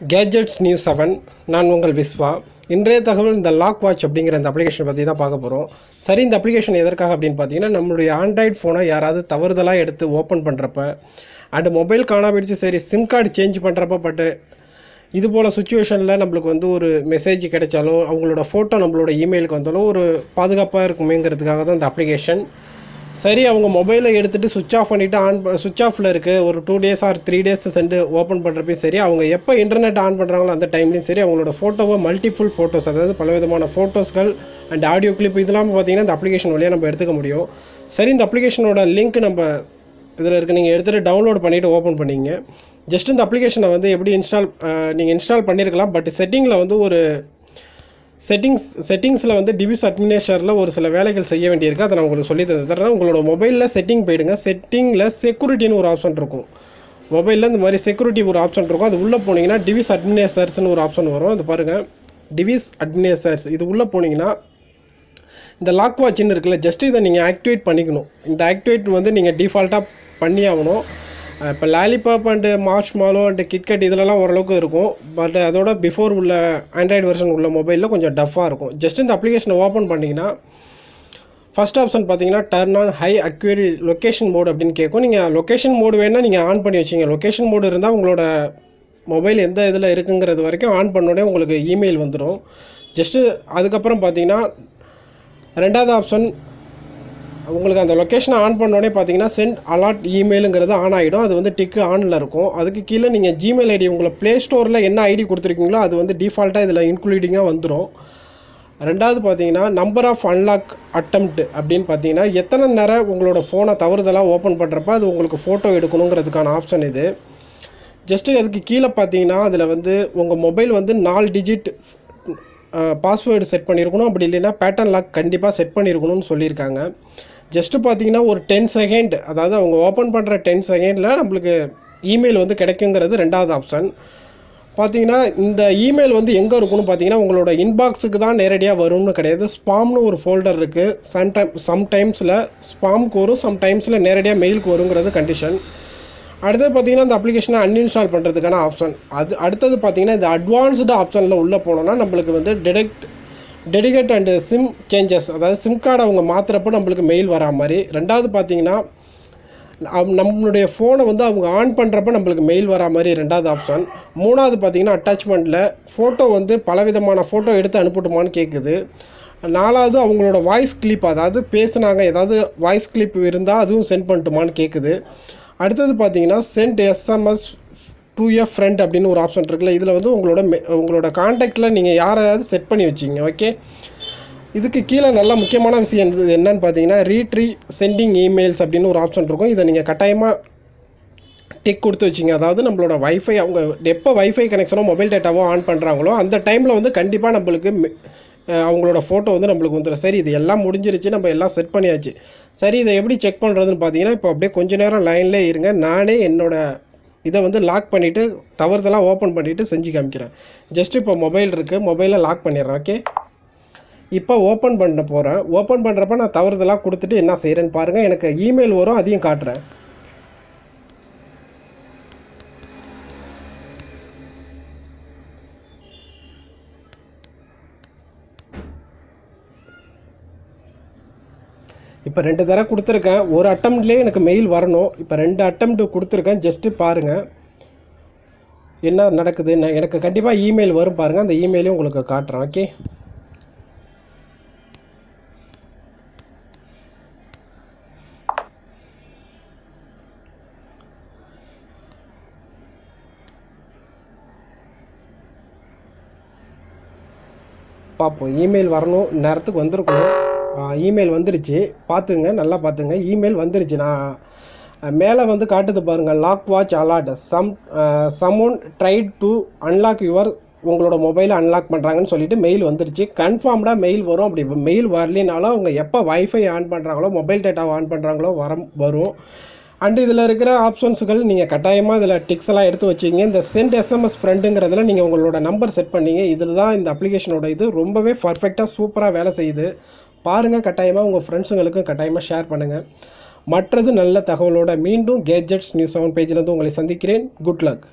Gadgets news seven நான் உங்கள் விஸ்வா. இன்றைய தகவல் இந்த லாக் வாட்ச் அப்படிங்கிற இந்த அப்ளிகேஷன் பற்றி தான் பார்க்க போகிறோம் சரி இந்த அப்ளிகேஷன் எதற்காக அப்படின்னு பார்த்தீங்கன்னா நம்மளுடைய ஆண்ட்ராய்டு ஃபோனை யாராவது தவறுதலாக எடுத்து ஓப்பன் பண்ணுறப்ப அண்டு மொபைல் காணா போயிடுச்சு சரி சிம் கார்டு சேஞ்ச் பண்ணுறப்ப பட்டு இது போல் சுச்சுவேஷனில் நம்மளுக்கு வந்து ஒரு மெசேஜ் கிடைச்சாலோ அவங்களோட ஃபோட்டோ நம்மளோட இமெயிலுக்கு வந்தாலோ ஒரு பாதுகாப்பாக இருக்குமேங்கிறதுக்காக தான் இந்த அப்ளிகேஷன் சரி அவங்க மொபைலை எடுத்துகிட்டு சுவிட்ச் ஆஃப் பண்ணிவிட்டு ஆன் சுவிட்ச் ஆஃபில் இருக்குது ஒரு two days or three days சென்று ஓப்பன் பண்ணுறப்பையும் சரி அவங்க எப்போ இன்டர்நெட் ஆன் பண்ணுறாங்களோ அந்த டைம்லையும் சரி அவங்களோட ஃபோட்டோவை மல்டிஃபுல் ஃபோட்டோஸ் அதாவது பலவிதமான ஃபோட்டோஸ்கள் அண்ட் ஆடியோ கிளிப் இதெல்லாம் பார்த்தீங்கன்னா இந்த அப்ளிகேஷன் வழியாக நம்ம எடுத்துக்க முடியும். சரி இந்த அப்ளிகேஷனோட லிங்க் நம்ம இதில் இருக்குது நீங்கள் எடுத்துகிட்டு டவுன்லோட் பண்ணிவிட்டு ஓப்பன் பண்ணிங்க. ஜஸ்ட் இந்த அப்ளிகேஷனை வந்து எப்படி இன்ஸ்டால் நீங்கள் இன்ஸ்டால் பண்ணியிருக்கலாம் பட் செட்டிங்கில் வந்து ஒரு செட்டிங்ஸ் செட்டிங்ஸில் வந்து டிவிஸ் அட்மினிஸ்டரில் ஒரு சில வேலைகள் செய்ய வேண்டியிருக்கு. அதை நான் உங்களுக்கு சொல்லி தந்துடுறேன் உங்களோட மொபைலில் செட்டிங் போயிடுங்க. செட்டிங்கில் செக்யூரிட்டின்னு ஒரு ஆப்ஷன் இருக்கும். மொபைலில் இந்த மாதிரி செக்யூரிட்டி ஒரு ஆப்ஷன் இருக்கும். அது உள்ளே போனீங்கன்னா டிவிஸ் அட்மினிஸ்டர்ஸ்னு ஒரு ஆப்ஷன் வரும். அது பாருங்கள் டிவிஸ் அட்மினிஸ்டர்ஸ் இது உள்ளே போனீங்கன்னா இந்த லாக் வாட்சின்னு இருக்குல்ல ஜஸ்ட் இதை நீங்கள் ஆக்டிவேட் பண்ணிக்கணும். இந்த ஆக்டிவேட் வந்து நீங்கள் டிஃபால்ட்டாக பண்ணி ஆகணும் இப்போ Lollipop and Marshmallow and KitKat இதிலலாம் ஓரளவுக்கு இருக்கும். பட் அதோட பிஃபோர் உள்ள ஆண்ட்ராய்டு வெர்ஷன் உள்ள மொபைலில் கொஞ்சம் டஃப்பாக இருக்கும். ஜஸ்ட் இந்த அப்ளிகேஷனை ஓப்பன் பண்ணிங்கன்னா ஃபஸ்ட் ஆப்ஷன் பார்த்தீங்கன்னா turn on high accuracy location mode அப்படின்னு கேட்கும் நீங்கள் லொக்கேஷன் மோடு வேணால் நீங்கள் ஆன் பண்ணி வச்சிங்க. லொக்கேஷன் மோடு இருந்தால் உங்களோட மொபைல் எந்த இதில் இருக்குங்கிறது வரைக்கும் ஆன் பண்ணோடனே உங்களுக்கு இமெயில் வந்துடும் ஜஸ்ட்டு அதுக்கப்புறம் பார்த்தீங்கன்னா ரெண்டாவது ஆப்ஷன் உங்களுக்கு அந்த லொக்கேஷனை ஆன் பண்ணோடனே பார்த்தீங்கன்னா சென்ட் அலாட் இமெயிலுங்கிறது ஆன் ஆகிடும் அது வந்து டிக்கு ஆனில் இருக்கும். அதுக்கு கீழே நீங்கள் ஜிமெயில் ஐடி உங்களை ப்ளே ஸ்டோரில் என்ன ஐடி கொடுத்துருக்கீங்களோ அது வந்து டிஃபால்ட்டாக இதில் இன்க்ளூடிங்காக வந்துடும் ரெண்டாவது பார்த்தீங்கன்னா நம்பர் ஆஃப் அன்லாக் அட்டம்ப்ட் அப்படின்னு பார்த்தீங்கன்னா எத்தனை நேரம் உங்களோட ஃபோனை தவறுதலாக ஓப்பன் பண்ணுறப்ப அது உங்களுக்கு ஃபோட்டோ எடுக்கணுங்கிறதுக்கான ஆப்ஷன் இது. ஜஸ்ட்டு அதுக்கு கீழே பார்த்தீங்கன்னா அதில் வந்து உங்கள் மொபைல் வந்து நாலு டிஜிட் பாஸ்வேர்டு செட் பண்ணியிருக்கணும் அப்படி இல்லைன்னா பேட்டர்ன் லாக் கண்டிப்பாக செட் பண்ணியிருக்கணும்னு சொல்லியிருக்காங்க. ஜஸ்ட்டு பார்த்தீங்கன்னா ஒரு டென் செகண்ட் அதாவது அவங்க ஓப்பன் பண்ணுற டென் செகண்டில் நம்மளுக்கு இமெயில் வந்து கிடைக்குங்கிறது ரெண்டாவது ஆப்ஷன் பார்த்தீங்கன்னா இந்த இமெயில் வந்து எங்கே இருக்குன்னு பார்த்தீங்கன்னா உங்களோட இன்பாக்ஸுக்கு தான் நேரடியாக வரும்னு கிடையாது. ஸ்பாம்னு ஒரு ஃபோல்டர் இருக்குது சம்டைம் சம்டைம்ஸில் ஸ்பாம்க்கு வரும் சம்டைம்ஸில் நேரடியாக மெயிலுக்கு வருங்கிறது கண்டிஷன் அடுத்தது பார்த்தீங்கன்னா இந்த அப்ளிகேஷனை அன்இன்ஸ்டால் பண்ணுறதுக்கான ஆப்ஷன் அது அடுத்தது பார்த்தீங்கன்னா இந்த அட்வான்ஸ்டு ஆப்ஷனில் உள்ளே போனோன்னா நம்மளுக்கு வந்து detect dedicate and SIM changes அதாவது சிம் கார்டை அவங்க மாற்றுறப்போ நம்மளுக்கு மெயில் வரா மாதிரி. ரெண்டாவது பார்த்தீங்கன்னா நம்மளுடைய ஃபோனை வந்து அவங்க ஆன் பண்ணுறப்ப நம்மளுக்கு மெயில் வரா மாதிரி ரெண்டாவது ஆப்ஷன் மூணாவது பார்த்தீங்கன்னா அட்டாச்மெண்ட்டில் ஃபோட்டோ வந்து பலவிதமான ஃபோட்டோ எடுத்து அனுப்பட்டுமான்னு கேட்குது நாலாவது அவங்களோட வாய்ஸ் கிளிப் அதாவது பேசுனாங்க ஏதாவது வாய்ஸ் கிளிப் இருந்தால் அதுவும் சென்ட் பண்ணட்டுமான்னு கேட்குது அடுத்தது பார்த்தீங்கன்னா send SMS to F friend அப்படின்னு ஒரு ஆப்ஷன் இருக்குல்ல இதில் வந்து உங்களோட உங்களோட காண்டாக்டில் நீங்கள் யாரையாவது செட் பண்ணி வச்சிங்க ஓகே இதுக்கு கீழே நல்ல முக்கியமான விஷயம் இருந்தது என்னன்னு பார்த்தீங்கன்னா ரீட்ரீ சென்டிங் இமெயில்ஸ் அப்படின்னு ஒரு ஆப்ஷன் இருக்கும். இதை நீங்கள் கட்டாயமாக டிக் கொடுத்து வச்சிங்க. அதாவது நம்மளோட வைஃபை அவங்க எப்போ வைஃபை கனெக்ஷனோ மொபைல் டேட்டாவோ ஆன் பண்ணுறாங்களோ அந்த டைமில் வந்து கண்டிப்பாக நம்மளுக்கு அவங்களோட ஃபோட்டோ வந்து நம்மளுக்கு வந்துடும் சரி இது எல்லாம் முடிஞ்சிருச்சு நம்ம எல்லாம் செட் பண்ணியாச்சு. சரி இதை எப்படி செக் பண்ணுறதுன்னு பார்த்தீங்கன்னா இப்போ அப்படியே கொஞ்ச நேரம் லைன்லேயே இருங்க. நானே என்னோடய இதை வந்து லாக் பண்ணிவிட்டு தவறுதலாக ஓப்பன் பண்ணிவிட்டு செஞ்சு காமிக்கிறேன். ஜஸ்ட் இப்போ மொபைல் இருக்குது மொபைலை லாக் பண்ணிடுறேன் ஓகே இப்போ ஓப்பன் பண்ண போகிறேன் ஓப்பன் பண்ணுறப்ப நான் தவறுதலாக கொடுத்துட்டு என்ன செய்கிறேன்னு பாருங்கள் எனக்கு இமெயில் வரும் அதையும் காட்டுறேன். இப்போ ரெண்டு தடவை கொடுத்துருக்கேன். ஒரு அட்டம்ப்ட்லேயே எனக்கு மெயில் வரணும். இப்போ ரெண்டு அட்டம்ப்ட் கொடுத்துருக்கேன். ஜஸ்ட்டு பாருங்கள் என்ன நடக்குது? நான் எனக்கு கண்டிப்பாக இமெயில் வரும் பாருங்கள் அந்த இமெயிலையும் உங்களுக்கு காட்டுறேன். ஓகே பார்ப்போம் இமெயில் வரணும். நேரத்துக்கு வந்திருக்கணும். இமெயில் வந்துருச்சு. பார்த்துங்க நல்லா பார்த்துங்க. இமெயில் வந்துருச்சு. நான் மேலே வந்து காட்டுது பாருங்கள் lock watch alert some someone tried to unlock your உங்களோட மொபைலை அன்லாக் பண்ணுறாங்கன்னு சொல்லிட்டு மெயில் வந்துருச்சு. கன்ஃபார்ம்டாக மெயில் வரும். அப்படி மெயில் வரலினாலும் அவங்க எப்போ வைஃபை ஆன் பண்ணுறாங்களோ மொபைல் டேட்டாவை ஆன் பண்ணுறாங்களோ வர வரும். அண்டு இதில் இருக்கிற ஆப்ஷன்ஸுகள் நீங்கள் கட்டாயமாக இதில் டிக்ஸ் எல்லாம் எடுத்து வச்சிங்க. இந்த சென்ட் எஸ்எம்எஸ் ஃப்ரெண்டுங்கிறதுல நீங்கள் உங்களோட நம்பர் செட் பண்ணீங்க. இதில் தான் இந்த அப்ளிகேஷனோட இது ரொம்பவே பர்ஃபெக்டாக சூப்பராக வேலை செய்யுது. பாருங்கள் கட்டாயமாக உங்கள் ஃப்ரெண்ட்ஸுங்களுக்கும் கட்டாயமாக ஷேர் பண்ணுங்கள் மற்றது நல்ல தகவலோட மீண்டும் கேஜெட்ஸ் நியூஸ் செவன் பேஜிலேருந்து உங்களை சந்திக்கிறேன். Good luck